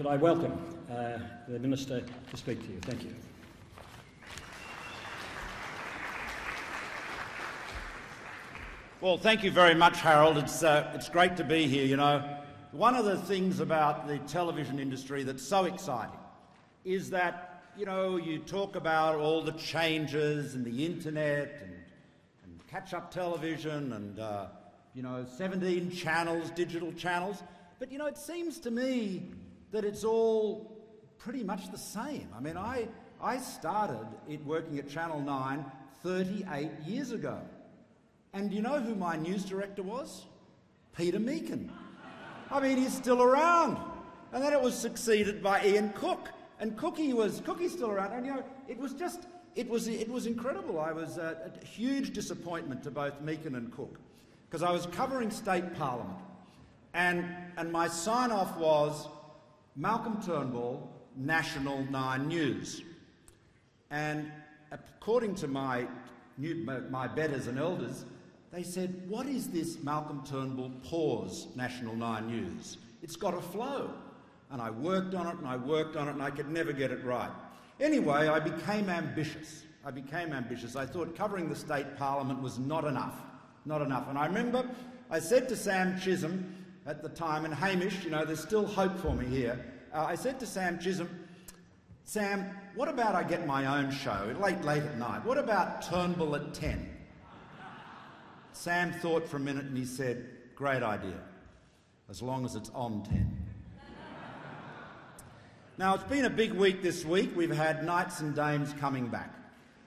could I welcome uh, the Minister to speak to you? Thank you. Well, thank you very much, Harold. It's, uh, it's great to be here. You know, one of the things about the television industry that's so exciting is that, you know, you talk about all the changes and the internet and, and catch up television and, uh, you know, 17 channels, digital channels. But, you know, it seems to me that it's all pretty much the same. I mean, I, I started it working at Channel 9 38 years ago. And you know who my news director was? Peter Meakin. I mean, he's still around. And then it was succeeded by Ian Cook. And Cookie was Cookie's still around. And you know, it was just it was it was incredible. I was a, a huge disappointment to both Meakin and Cook because I was covering state parliament, and and my sign off was Malcolm Turnbull, National Nine News, and according to my my betters and elders, they said, What is this Malcolm Turnbull pause National Nine News? It's got a flow. And I worked on it and I worked on it and I could never get it right. Anyway, I became ambitious. I became ambitious. I thought covering the state parliament was not enough. Not enough. And I remember I said to Sam Chisholm at the time, and Hamish, you know, there's still hope for me here. Uh, I said to Sam Chisholm, Sam, what about I get my own show late, late at night? What about Turnbull at 10? Sam thought for a minute and he said, Great idea, as long as it's on 10. now, it's been a big week this week. We've had knights and dames coming back.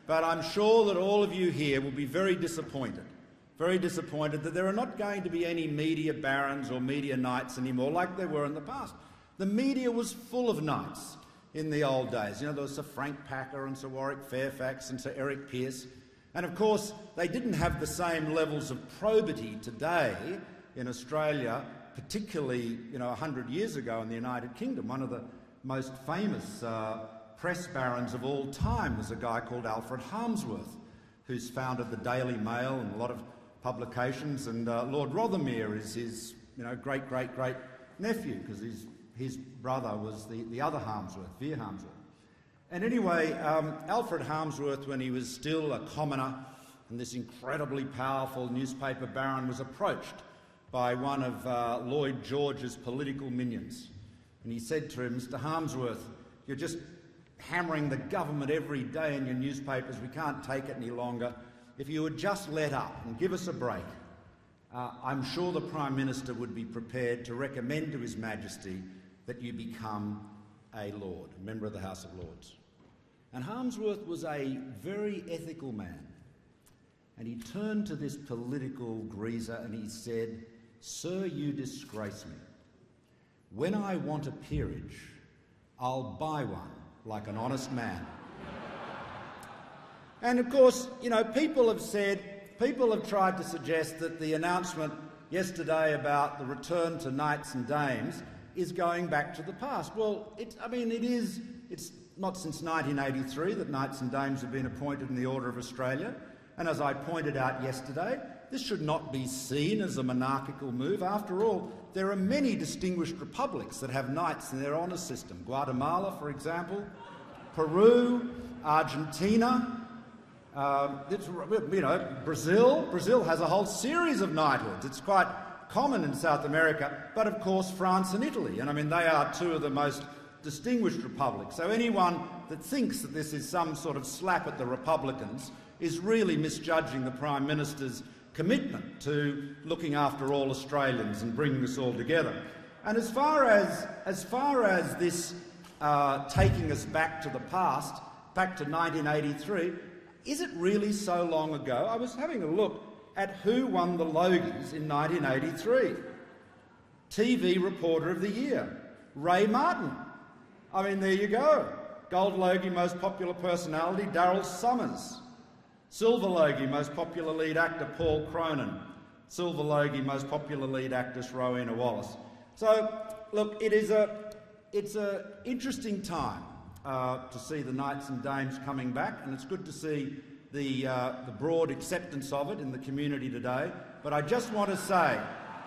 But I'm sure that all of you here will be very disappointed, very disappointed that there are not going to be any media barons or media knights anymore like there were in the past. The media was full of knights in the old days. You know, there was Sir Frank Packer and Sir Warwick Fairfax and Sir Eric Pearce. And of course, they didn't have the same levels of probity today in Australia, particularly you know, 100 years ago in the United Kingdom. One of the most famous uh, press barons of all time was a guy called Alfred Harmsworth, who's founded the Daily Mail and a lot of publications. And uh, Lord Rothermere is his you know, great, great, great nephew, because his, his brother was the, the other Harmsworth, Vere Harmsworth. And anyway, um, Alfred Harmsworth, when he was still a commoner, and this incredibly powerful newspaper baron was approached by one of uh, Lloyd George's political minions. And he said to him, Mr. Harmsworth, you're just hammering the government every day in your newspapers. We can't take it any longer. If you would just let up and give us a break, uh, I'm sure the Prime Minister would be prepared to recommend to His Majesty that you become a Lord, a member of the House of Lords. And Harmsworth was a very ethical man. And he turned to this political greaser and he said, Sir, you disgrace me. When I want a peerage, I'll buy one like an honest man. And of course, you know, people have said, people have tried to suggest that the announcement yesterday about the return to knights and dames is going back to the past. Well, it, I mean, it is, it's not since 1983 that knights and dames have been appointed in the Order of Australia. And as I pointed out yesterday, this should not be seen as a monarchical move. After all, there are many distinguished republics that have knights in their honour system. Guatemala, for example, Peru, Argentina, uh, you know, Brazil. Brazil has a whole series of knighthoods. It's quite common in South America, but of course France and Italy. And I mean, they are two of the most distinguished republics. So anyone that thinks that this is some sort of slap at the Republicans is really misjudging the Prime Minister's commitment to looking after all Australians and bringing us all together. And as far as, as, far as this uh, taking us back to the past, back to 1983, is it really so long ago? I was having a look at who won the Logies in 1983. TV Reporter of the Year, Ray Martin. I mean, there you go. Gold Logie, most popular personality, Daryl Somers. Silver Logie, most popular lead actor, Paul Cronin. Silver Logie, most popular lead actress, Rowena Wallace. So, look, it is a, it's an interesting time uh, to see the Knights and Dames coming back, and it's good to see the, uh, the broad acceptance of it in the community today. But I just want to say,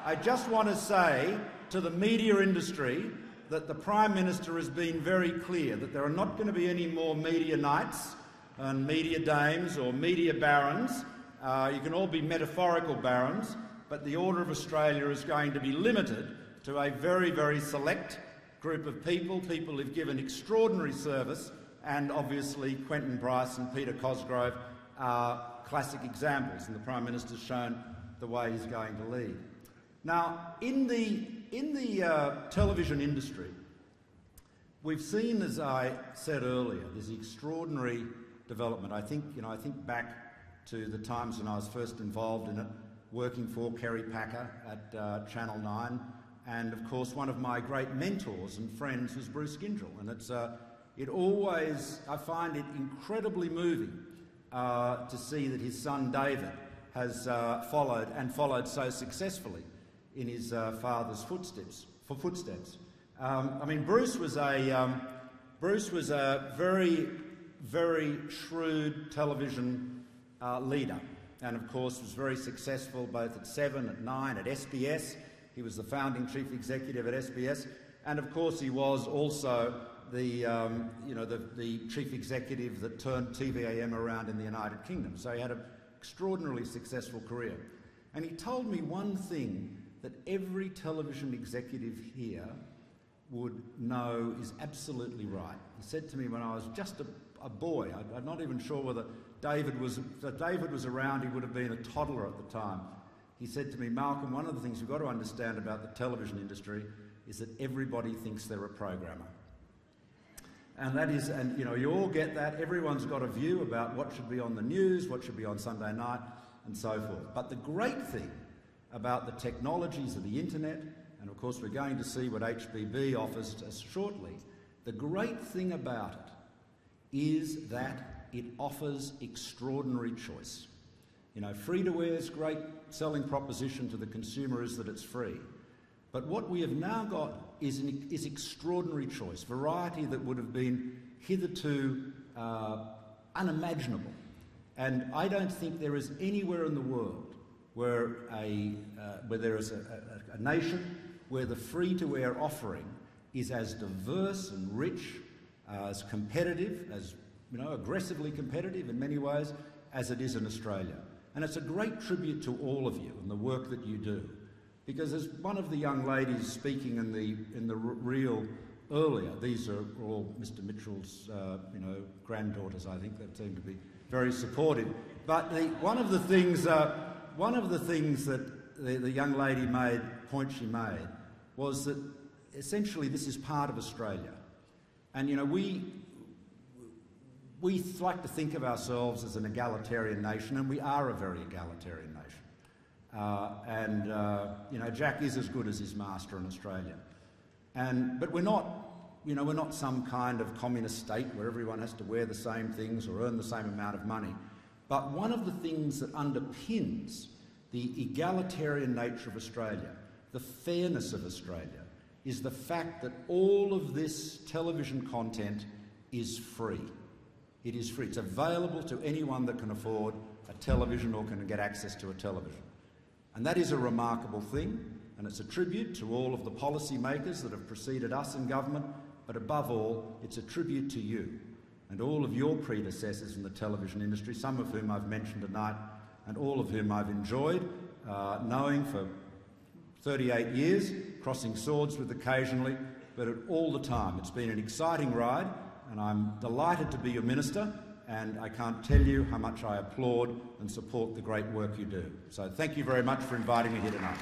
I just want to say to the media industry that the Prime Minister has been very clear that there are not going to be any more media knights and media dames or media barons. Uh, you can all be metaphorical barons, but the Order of Australia is going to be limited to a very, very select group of people, people who've given extraordinary service, and obviously Quentin Bryce and Peter Cosgrove are classic examples, and the Prime Minister's shown the way he's going to lead. Now, in the, in the uh, television industry, we've seen, as I said earlier, this extraordinary development. I think, you know, I think back to the times when I was first involved in it, working for Kerry Packer at uh, Channel 9, and of course one of my great mentors and friends was Bruce Gyngell, and it's, uh, it always, I find it incredibly moving uh, to see that his son David has uh, followed and followed so successfully in his uh, father's footsteps. For footsteps, um, I mean, Bruce was a um, Bruce was a very, very shrewd television uh, leader, and of course was very successful both at Seven, at Nine, at SBS. He was the founding chief executive at SBS, and of course he was also the, um, you know, the, the chief executive that turned TVAM around in the United Kingdom. So he had an extraordinarily successful career. And he told me one thing that every television executive here would know is absolutely right. He said to me when I was just a, a boy, I, I'm not even sure whether David was, David was around, he would have been a toddler at the time. He said to me, Malcolm, one of the things you've got to understand about the television industry is that everybody thinks they're a programmer. And that is, and you know, you all get that. Everyone's got a view about what should be on the news, what should be on Sunday night, and so forth. But the great thing about the technologies of the internet, and of course we're going to see what HBB offers us shortly, the great thing about it is that it offers extraordinary choice. You know, free to air's great selling proposition to the consumer is that it's free. But what we have now got is, an, is extraordinary choice, variety that would have been hitherto uh, unimaginable. And I don't think there is anywhere in the world where, a, uh, where there is a, a, a nation where the free-to-air offering is as diverse and rich, uh, as competitive, as you know, aggressively competitive in many ways, as it is in Australia. And it's a great tribute to all of you and the work that you do. Because as one of the young ladies speaking in the, in the reel earlier, these are all Mr Mitchell's, uh, you know, granddaughters, I think, that seem to be very supportive. But the, one of the things, uh, one of the things that the, the young lady made, point she made, was that essentially this is part of Australia. And, you know, we, we like to think of ourselves as an egalitarian nation, and we are a very egalitarian nation. Uh, and, uh, you know, Jack is as good as his master in Australia. And, but we're not, you know, we're not some kind of communist state where everyone has to wear the same things or earn the same amount of money. But one of the things that underpins the egalitarian nature of Australia, the fairness of Australia, is the fact that all of this television content is free. It is free. It's available to anyone that can afford a television or can get access to a television. And that is a remarkable thing, and it's a tribute to all of the policymakers that have preceded us in government, but above all, it's a tribute to you and all of your predecessors in the television industry, some of whom I've mentioned tonight, and all of whom I've enjoyed uh, knowing for 38 years, crossing swords with occasionally, but all the time. It's been an exciting ride, and I'm delighted to be your minister and I can't tell you how much I applaud and support the great work you do. So thank you very much for inviting me here tonight.